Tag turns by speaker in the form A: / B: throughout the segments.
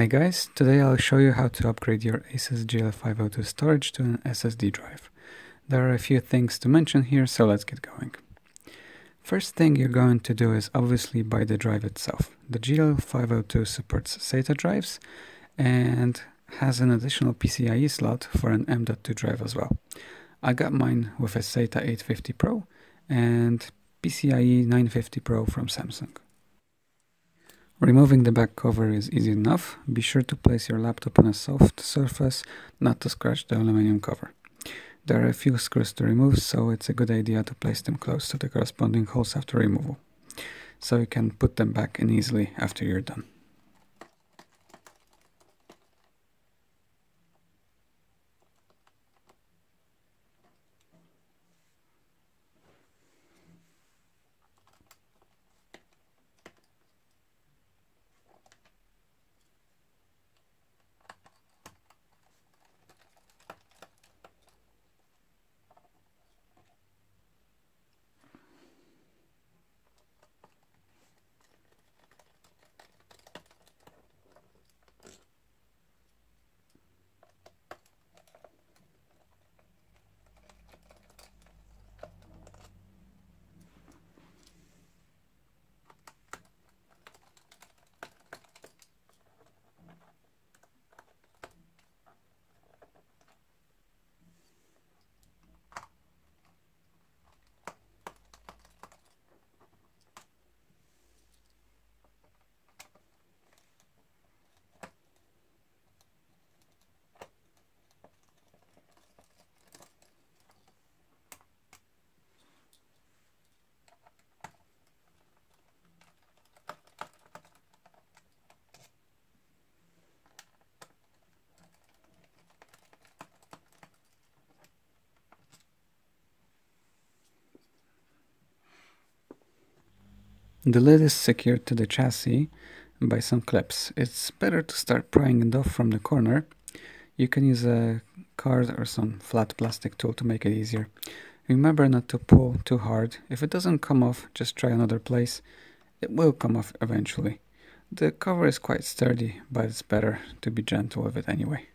A: Hi guys, today I'll show you how to upgrade your Asus GL502 storage to an SSD drive. There are a few things to mention here, so let's get going. First thing you're going to do is obviously buy the drive itself. The GL502 supports SATA drives and has an additional PCIe slot for an M.2 drive as well. I got mine with a SATA 850 Pro and PCIe 950 Pro from Samsung. Removing the back cover is easy enough. Be sure to place your laptop on a soft surface, not to scratch the aluminum cover. There are a few screws to remove, so it's a good idea to place them close to the corresponding holes after removal, so you can put them back in easily after you're done. The lid is secured to the chassis by some clips. It's better to start prying it off from the corner. You can use a card or some flat plastic tool to make it easier. Remember not to pull too hard. If it doesn't come off, just try another place. It will come off eventually. The cover is quite sturdy, but it's better to be gentle with it anyway.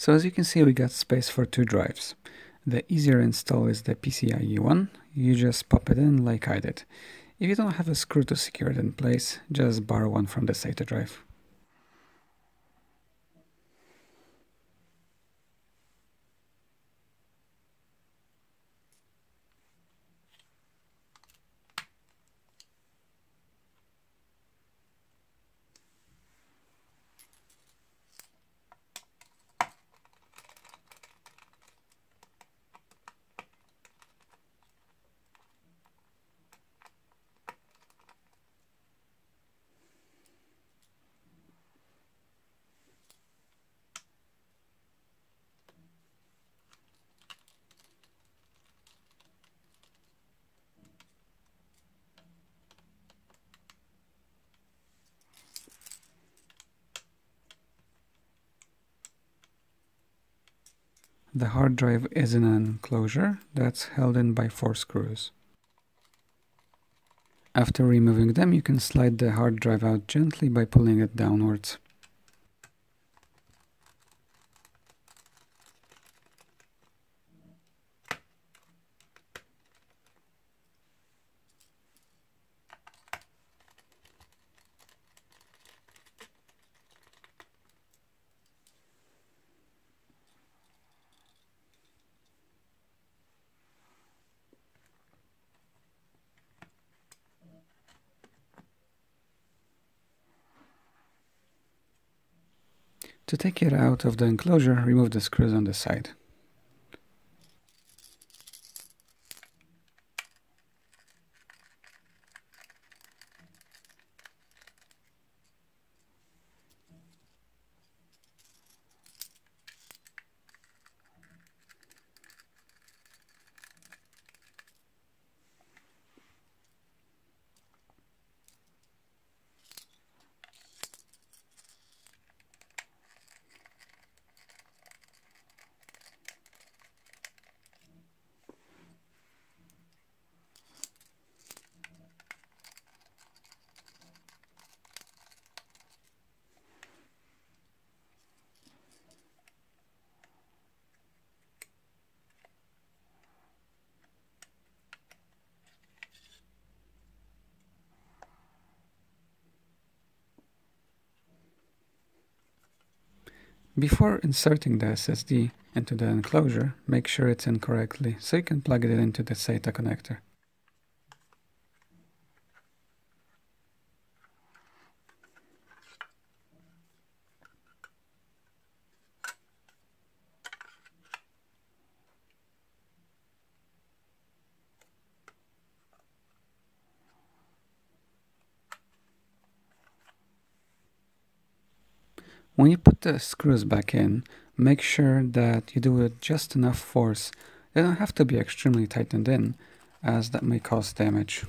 A: So as you can see we got space for two drives. The easier install is the PCIe one, you just pop it in like I did. If you don't have a screw to secure it in place, just borrow one from the SATA drive. The hard drive is in an enclosure that's held in by four screws. After removing them, you can slide the hard drive out gently by pulling it downwards. To take it out of the enclosure, remove the screws on the side. Before inserting the SSD into the enclosure, make sure it's in correctly so you can plug it into the SATA connector. When you put the screws back in, make sure that you do it just enough force. They don't have to be extremely tightened in, as that may cause damage.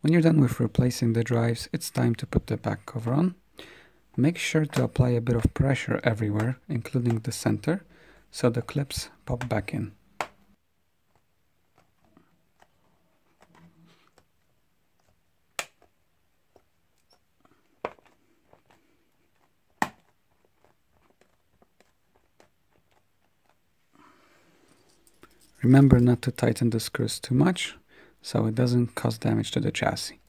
A: When you're done with replacing the drives, it's time to put the back cover on. Make sure to apply a bit of pressure everywhere, including the center, so the clips pop back in. Remember not to tighten the screws too much, so it doesn't cause damage to the chassis.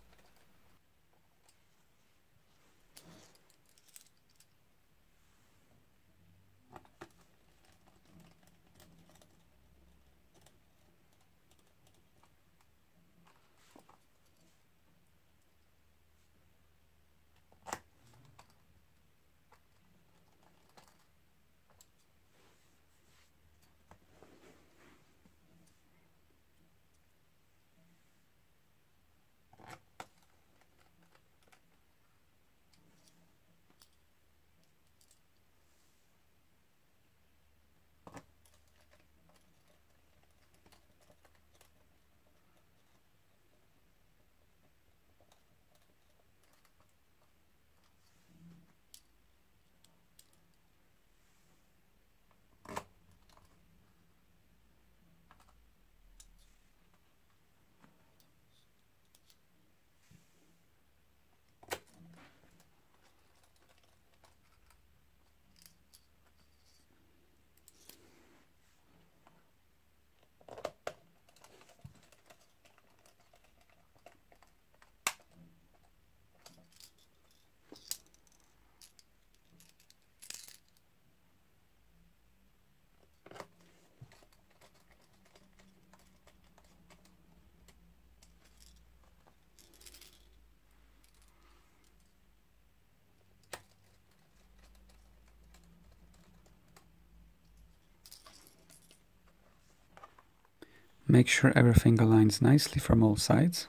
A: Make sure everything aligns nicely from all sides.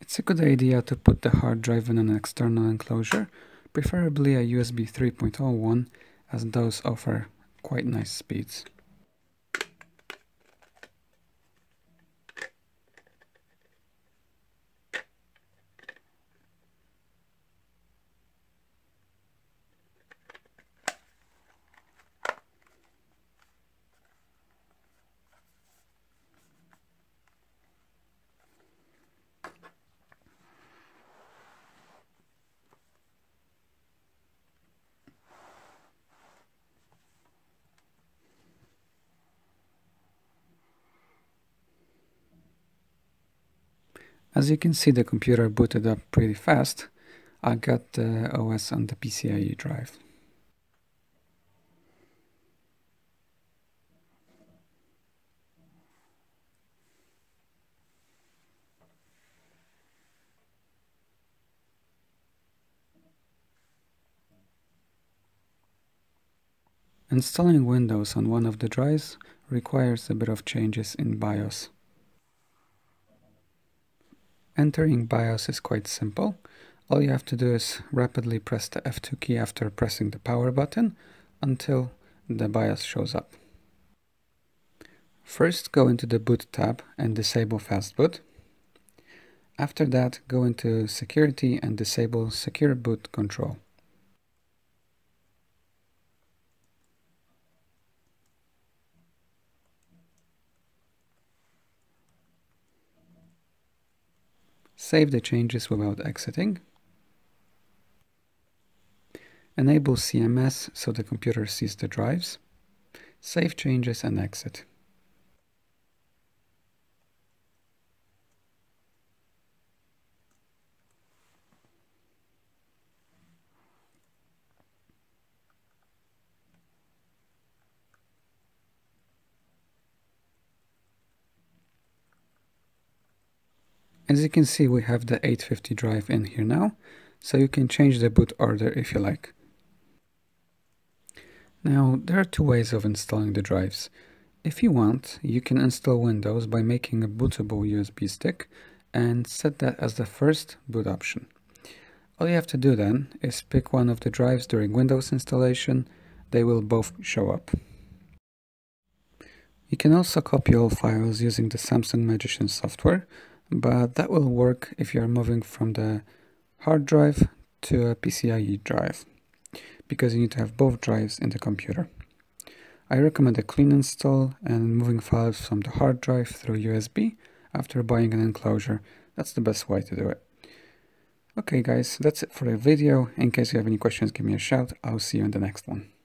A: It's a good idea to put the hard drive in an external enclosure, preferably a USB 3.0 one, as those offer quite nice speeds. As you can see, the computer booted up pretty fast. I got the OS on the PCIe drive. Installing Windows on one of the drives requires a bit of changes in BIOS. Entering BIOS is quite simple. All you have to do is rapidly press the F2 key after pressing the power button until the BIOS shows up. First go into the boot tab and disable fastboot. After that go into security and disable secure boot control. Save the changes without exiting. Enable CMS so the computer sees the drives. Save changes and exit. As you can see, we have the 850 drive in here now, so you can change the boot order if you like. Now, there are two ways of installing the drives. If you want, you can install Windows by making a bootable USB stick and set that as the first boot option. All you have to do then is pick one of the drives during Windows installation. They will both show up. You can also copy all files using the Samsung Magician software, but that will work if you're moving from the hard drive to a PCIe drive because you need to have both drives in the computer. I recommend a clean install and moving files from the hard drive through USB after buying an enclosure. That's the best way to do it. Okay guys, that's it for the video. In case you have any questions, give me a shout. I'll see you in the next one.